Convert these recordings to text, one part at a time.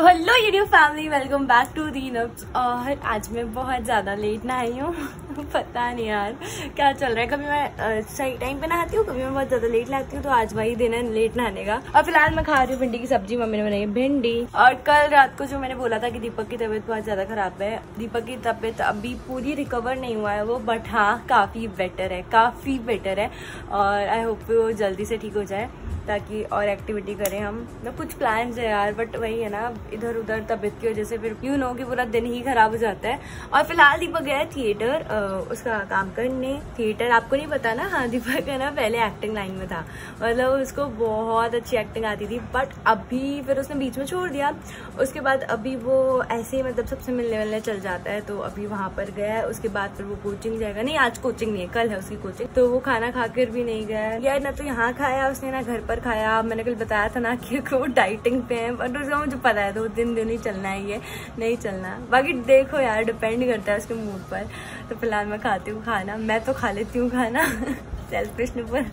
So hello YouTube family welcome back to the noobs और आज मैं बहुत ज़्यादा लेट ना आई हूँ। पता नहीं यार, क्या चल रहा है? कभी मैं सही टाइम पे नहाती हूँ, कभी मैं बहुत ज़्यादा लेट नहाती हूँ तो आज वही दिन है लेट नहाने का। और फ़िलहाल मैं खा रही हूँ भिंडी की सब्ज़ी, मम्मी ने बनाई भिंडी। और कल रात को जो मैंने बोला था कि दीपक की तबीयत बहुत ज़्यादा खराब है, दीपक की तबीयत अभी पूरी रिकवर नहीं हुआ है वो बट हाँ काफ़ी बेटर है, काफ़ी बेटर है। और आई होप वो जल्दी से ठीक हो जाए। ताकि और एक्टिविटी करें हम। ना कुछ प्लान्स है यार बट वही है ना इधर उधर तबियत की वजह से फिर यू नो कि पूरा दिन ही खराब हो जाता है। और फ़िलहाल दीपक गया थिएटर उसका काम करने। थिएटर आपको नहीं पता ना? हाँ दीपक है ना, पहले एक्टिंग लाइन में था। मतलब उसको बहुत अच्छी एक्टिंग आती थी बट अभी फिर उसने बीच में छोड़ दिया। उसके बाद अभी वो ऐसे ही मतलब सबसे मिलने मिलने चल जाता है तो अभी वहाँ पर गया है। उसके बाद फिर वो कोचिंग जाएगा। नहीं, आज कोचिंग नहीं है, कल है उसकी कोचिंग तो वो खाना खाकर भी नहीं गया यार ना तो यहाँ खाया उसने ना घर पर खाया, मैंने कल बताया था ना कि वो डाइटिंग पे है बट उसका मुझे पता है दो दिन दिन ही चलना है ये, नहीं चलना। बाकी देखो यार डिपेंड करता है उसके मूड पर। तो फ़िलहाल मैं खाती हूँ खाना, मैं तो खा लेती हूँ खाना। सेल्फिश पर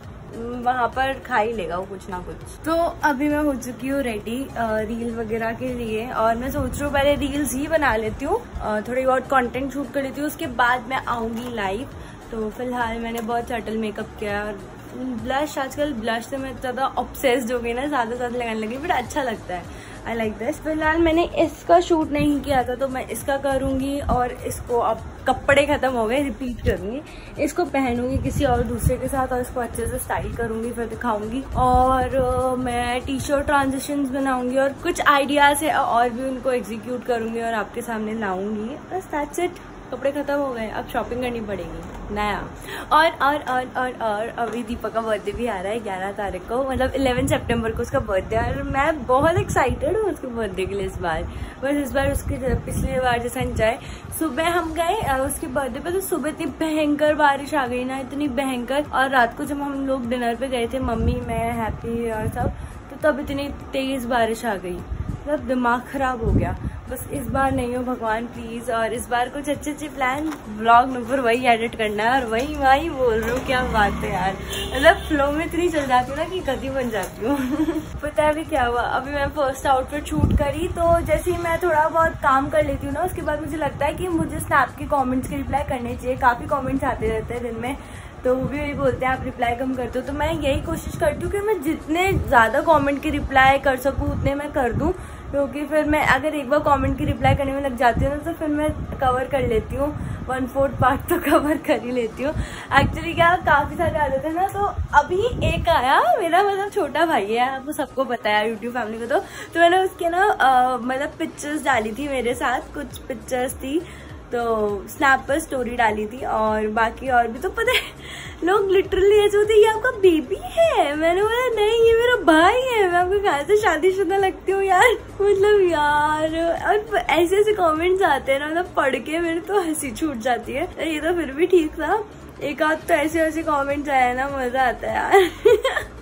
वहाँ पर खा ही लेगा वो कुछ ना कुछ। तो अभी मैं हो चुकी हूँ रेडी रील वगैरह के लिए, और मैं सोच रही हूँ पहले रील्स ही बना लेती हूँ थोड़ी बहुत कंटेंट शूट कर लेती हूँ, उसके बाद मैं आऊँगी लाइव तो फ़िलहाल मैंने बहुत सटल मेकअप किया और ब्लश, आजकल ब्लश से मैं ज़्यादा ऑब्सेस्ड हो गई ना ज़्यादा ज़्यादा लगाने लगी बट अच्छा लगता है। आई लाइक दिस फ़िलहाल मैंने इसका शूट नहीं किया था तो मैं इसका करूँगी और इसको अब कपड़े खत्म हो गए रिपीट करूँगी। इसको पहनूँगी किसी और दूसरे के साथ और इसको अच्छे से स्टाइल करूँगी, फिर दिखाऊँगी। और मैं टी शर्ट ट्रांजेक्शन बनाऊँगी और कुछ आइडियाज़ है, और भी उनको एग्जीक्यूट करूँगी और आपके सामने लाऊँगी। बस दैट्स इट कपड़े खत्म हो गए, अब शॉपिंग करनी पड़ेगी। नया। और और और और और, अभी दीपक का बर्थडे भी आ रहा है ग्यारह तारीख को मतलब इलेवन सितंबर को उसका बर्थडे और मैं बहुत एक्साइटेड हूँ उसके बर्थडे के लिए इस बार। बस इस बार उसके पिछली बार जैसा जाए सुबह हम गए उसके बर्थडे पे तो सुबह इतनी भयंकर बारिश आ गई ना, इतनी भयंकर। और रात को जब हम लोग डिनर पे गए थे, मम्मी, मैं हैप्पी और सब तो तब इतनी तेज बारिश आ गई। मतलब दिमाग खराब हो गया। बस इस बार नहीं हो भगवान प्लीज़ और इस बार कुछ अच्छे अच्छे प्लान ब्लॉग में वही एडिट करना है और वही वही बोल रही हूँ, क्या बात है यार। मतलब फ्लो में इतनी चल जाती हूँ ना कि गति बन जाती हूँ। पता है अभी क्या हुआ? अभी मैं फ़र्स्ट आउटफिट शूट करी तो जैसे ही मैं थोड़ा बहुत काम कर लेती हूँ ना, उसके बाद मुझे लगता है कि मुझे स्नैप के कॉमेंट्स के रिप्लाई करने चाहिए। काफ़ी कॉमेंट्स आते रहते हैं दिन में। तो वो भी वही बोलते हैं, आप रिप्लाई कम करते हो तो मैं यही कोशिश करती हूँ कि मैं जितने ज़्यादा कमेंट की रिप्लाई कर सकूँ, उतने मैं कर दूँ। क्योंकि फिर मैं अगर एक बार कमेंट की रिप्लाई करने में लग जाती हूँ ना तो फिर मैं कवर कर लेती हूँ। वन फोर्थ पार्ट तो कवर कर ही लेती हूँ। एक्चुअली क्या, काफ़ी सारे आ आते थे ना तो अभी एक आया, मेरा मतलब छोटा भाई है आपको सबको बताया यूट्यूब फैमिली को तो। तो मैंने उसके ना मतलब पिक्चर्स डाली थी मेरे साथ, कुछ पिक्चर्स थी। तो स्नैप पर स्टोरी डाली थी और बाकी और भी तो पता है, लोग लिटरली ऐसे होते ये आपका बेबी है? मैंने बोला, नहीं, ये मेरा भाई है। मैं आपको कहा से शादीशुदा लगती हूँ, यार। मतलब यार, और ऐसे ऐसे कमेंट्स आते हैं ना मतलब पढ़ के मेरे तो हँसी छूट जाती है। ये तो फिर भी ठीक था। एक आध तो ऐसे ऐसे कमेंट्स आए ना, मज़ा आता है, यार।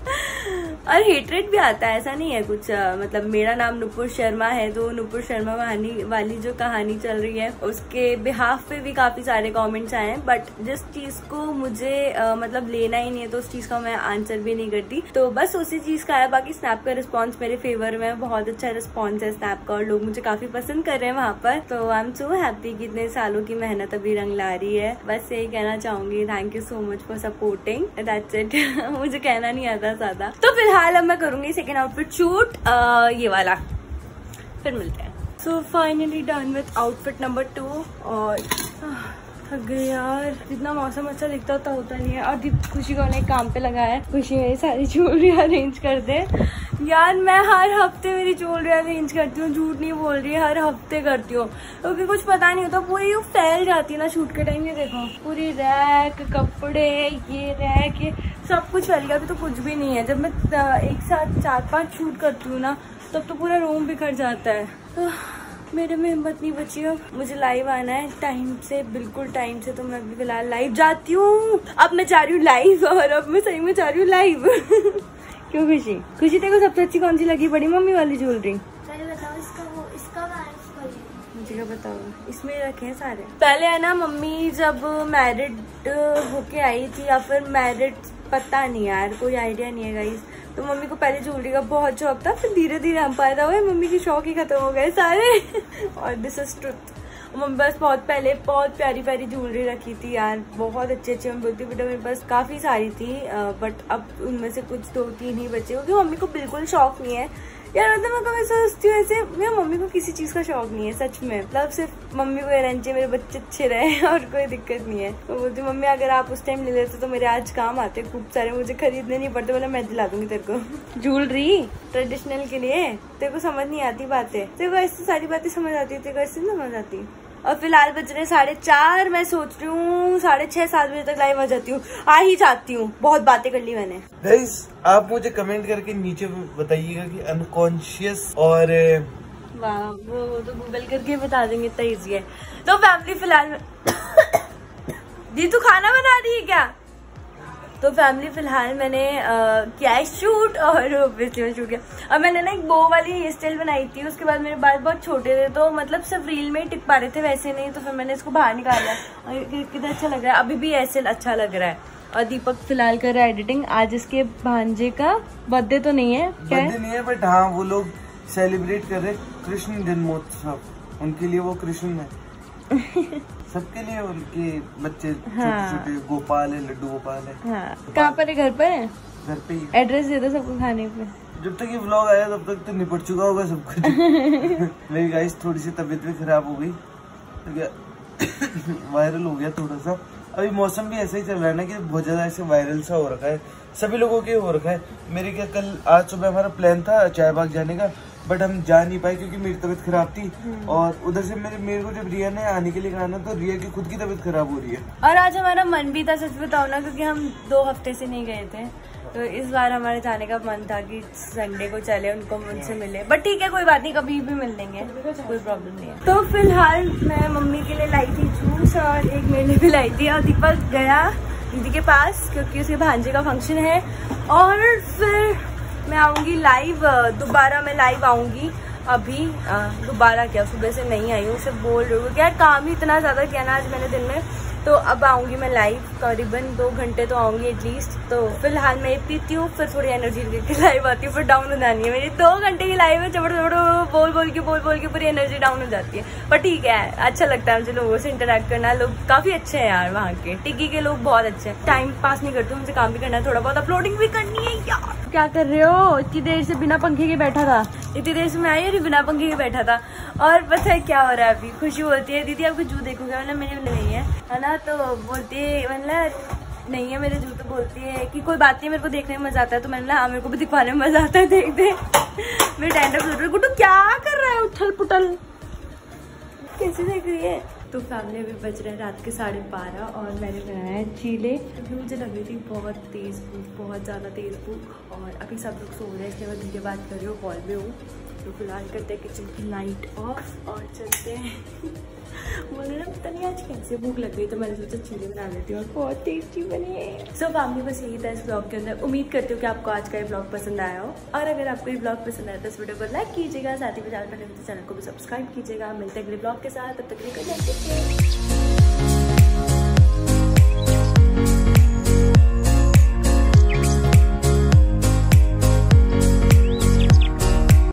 और हेटरेट भी आता है ऐसा नहीं है कुछ मतलब मेरा नाम नुपुर शर्मा है तो नुपुर शर्मा वाली वाली जो कहानी चल रही है उसके बिहाफ पे भी काफ़ी सारे कमेंट्स आए हैं बट जिस चीज़ को मुझे आ, मतलब लेना ही नहीं है तो उस चीज़ का मैं आंसर भी नहीं करती। तो बस उसी चीज़ का है बाकी स्नैप का रिस्पॉन्स मेरे फेवर में बहुत अच्छा रिस्पॉन्स है स्नैप का और लोग मुझे काफ़ी पसंद कर रहे हैं वहाँ पर। तो आई एम सो हैप्पी कि इतने सालों की मेहनत अभी रंग ला रही है। बस यही कहना चाहूँगी thank you so much for supporting that's it मुझे कहना नहीं आता ज़्यादा। तो फ़िलहाल अब मैं करूँगी सेकेंड आउटफिट शूट ये वाला। फिर मिलते हैं। So finally done with outfit number two और थक गए यार। जितना मौसम अच्छा दिखता होता होता नहीं है। और दीप खुशी को ने काम पे लगाया है। खुशी मेरी सारी ज्वेलरी अरेंज कर दे यार, मैं हर हफ़्ते मेरी ज्वेलरी अरेंज करती हूँ। झूठ नहीं बोल रही, हर हफ़्ते करती हूँ। क्योंकि कुछ पता नहीं होता, पूरी फैल जाती है ना शूट के टाइम ये देखो। पूरी रैक कपड़े, ये रैक ये सब कुछ फैल गया। अभी तो कुछ भी नहीं है। जब मैं एक साथ चार पाँच शूट करती हूँ ना, तब तो पूरा रूम बिखर जाता है। तो मेरे में हिम्मत नहीं बची अब। मुझे लाइव आना है। टाइम से बिल्कुल टाइम से तो मैं अभी फ़िलहाल लाइव जाती हूँ। अब मैं जा रही हूँ लाइव और अब मैं सही में जा रही हूँ लाइव क्यों खुशी? खुशी तेरे को सबसे अच्छी कौन सी लगी? बड़ी मम्मी वाली ज्वेलरी मुझे बताओ इसमें रखे हैं सारे। पहले है ना मम्मी जब मैरिड होके आई थी या फिर मैरिड पता नहीं यार कोई आइडिया नहीं है गाइस तो मम्मी को पहले ज्वेलरी का बहुत शौक था, फिर धीरे धीरे हम पाया था मम्मी के शौक ही खत्म हो गए सारे। और दिस इज़ ट्रुथ मम्मी बस बहुत पहले बहुत प्यारी प्यारी ज्वेलरी रखी थी यार, बहुत अच्छे अच्छे मैं बोलती बेटा मेरे पास काफ़ी सारी थी बट अब उनमें से कुछ दो तीन ही बचे, क्योंकि मम्मी को बिल्कुल शौक नहीं है। यार मतलब मैं कभी सोचती हूँ ऐसे मेरे मम्मी को किसी चीज़ का शौक नहीं है, सच में। मतलब सिर्फ़ मम्मी को रहना चाहिए मेरे बच्चे अच्छे रहे और कोई दिक्कत नहीं है। तो बोलती हूँ मम्मी, अगर आप उस टाइम ले लेते तो मेरे आज काम आते खूब सारे, मुझे खरीदने नहीं पड़ते, बोले मैं दिला दूँगी तेरे को। ज्वेलरी ट्रेडिशनल के लिए? तेरे को समझ नहीं आती बातें? तेरे को ऐसी सारी बातें समझ आती है, तेरे को ऐसी समझ आती। और फ़िलहाल बज रहे साढ़े चार मैं सोच रही हूँ साढ़े छह सात बजे तक लाइव आ जाती हूँ। आ ही जाती हूँ। बहुत बातें कर ली मैंने। गाइस आप मुझे कमेंट करके नीचे बताइएगा कि अनकॉन्शियस और वाह वो तो गूगल करके बता देंगे इतना ईजी है। तो फैमिली फ़िलहाल जी तू खाना बना रही है क्या? तो फैमिली फ़िलहाल मैंने किया है शूट और शूट किया। अब मैंने ना एक बो वाली हेयर स्टाइल बनाई थी, उसके बाद मेरे बाल बहुत छोटे थे तो मतलब सिर्फ़ रील में टिक पा रहे थे, वैसे नहीं तो फिर मैंने इसको बाहर निकाला। और कितना अच्छा लग रहा है? अभी भी ऐसे अच्छा लग रहा है। और दीपक फ़िलहाल कर रहा है एडिटिंग आज इसके भांजे का बर्थडे तो नहीं है, क्या नहीं है बट हाँ वो लोग सेलिब्रेट कर रहे कृष्ण जन्मोत्सव। उनके लिए वो कृष्ण है। सबके लिए उनके बच्चे हाँ। छोटे छोटे गोपाल है लड्डू गोपाल है। हाँ। कहाँ पर है? घर पर है? घर पे ही एड्रेस दे दो सबको खाने पे। जब तक ये व्लॉग आया तब तक तो निपट चुका होगा सब कुछ। मेरी गाइस थोड़ी सी तबीयत भी खराब हो गई। वायरल हो गया थोड़ा सा। अभी मौसम भी ऐसा ही चल रहा है ना कि बहुत ज़्यादा ऐसे वायरल सा हो रखा है। सभी लोगों के हो रखा है। मेरे क्या कल आज सुबह हमारा प्लान था चाय बाग जाने का। बट हम जा नहीं पाए क्योंकि मेरी तबीयत खराब थी। हम्म। और उधर से मेरे मेरे को जब रिया ने आने के लिए कहा ना तो रिया की खुद की तबीयत खराब हो रही है। और आज हमारा मन भी था सच बताओ ना क्योंकि हम दो हफ़्ते से नहीं गए थे। तो इस बार हमारे जाने का मन था कि संडे को चले उनको उनसे मिले। बट ठीक है कोई बात नहीं कभी भी मिल लेंगे। कोई प्रॉब्लम नहीं है। तो फ़िलहाल मैं मम्मी के लिए लाई थी जूस और एक मेरे लिए भी लाई थी। और दीपक गया दीदी के पास क्योंकि उसके भांजे का फ़ंक्शन है। और फिर मैं आऊँगी लाइव दोबारा मैं लाइव आऊँगी अभी। दोबारा क्या, सुबह से नहीं आई हूँ, सिर्फ़ बोल रही हूँ। क्या काम ही इतना ज़्यादा किया ना आज मैंने दिन में। तो अब आऊँगी मैं लाइव करीबन दो घंटे तो आऊँगी एटलीस्ट तो फ़िलहाल मैं पीती हूँ फिर थोड़ी एनर्जी लेके लाइव आती हूँ फिर डाउन हो जानी है। मेरी दो घंटे की लाइव है चबड़ चबड़ बोल बोल के बोल बोल के पूरी एनर्जी डाउन हो जाती है। पर ठीक है अच्छा लगता है मुझे लोगों से इंटरेक्ट करना। लोग काफ़ी अच्छे हैं यार वहाँ के। टिक्की के लोग बहुत अच्छे हैं। टाइम पास नहीं करते उनसे काम भी करना है थोड़ा बहुत अपलोडिंग भी करनी है यार। क्या कर रहे हो? इतनी देर से बिना पंखे के बैठा था। इतनी देर से मैं आई और बिना पंखे के बैठा था। और पता है क्या हो रहा है अभी? खुशी होती है। दीदी आपको जू देखोगे? मैंने मेरे नहीं है है ना तो बोलती है मतलब नहीं है, मेरे जू तो बोलती है कि कोई बात नहीं, मेरे को देखने में मज़ा आता है। तो मैंने मेरे को भी दिखवाने में मज़ा आता है, देख दे मेरे टैंडर गुड्डू, क्या कर रहा है? उठल पुटल। कैसे देख रही है? तो फैमिली अभी बज रहे हैं रात के साढ़े बारह और मैंने बनाया है चीले। मुझे लग रही थी बहुत तेज़ भूख, बहुत ज़्यादा तेज़ भूख और अभी सब लोग सो रहे हैं, इसलिए मैं धीरे बात कर रही हूँ कॉल में हूँ। तो फ़िलहाल करते हैं किचन की लाइट ऑफ़ और चलते हैं। बोले ना, पता नहीं, आज कैसे भूख लग रही तो मैंने सोचा चीज़ें बना लेती हूँ और बहुत टेस्टी बनी है। सो फैमिली बस यही था इस ब्लॉग के अंदर। उम्मीद करती हूँ कि आपको आज का ये ब्लॉग पसंद आया हो। और अगर आपको ये ब्लॉग पसंद आया तो इस वीडियो को लाइक कीजिएगा। साथ ही चैनल पर चैनल को भी सब्सक्राइब कीजिएगा। मिलते अगले ब्लॉग के साथ। तब तक